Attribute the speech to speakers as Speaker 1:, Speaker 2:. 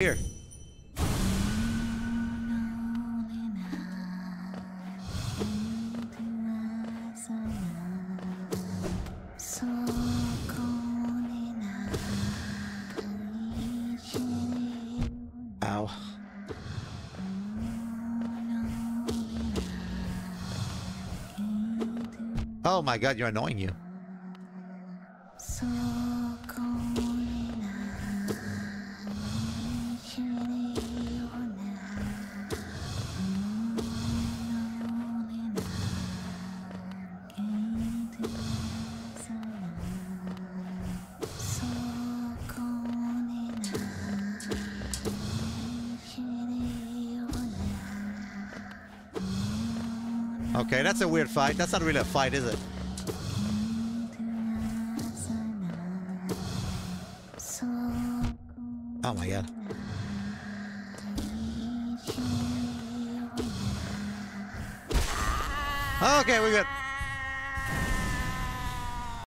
Speaker 1: here. Ow. Oh my god, you're annoying you. Okay, that's a weird fight. That's not really a fight, is it? Oh my god. Okay, we're good.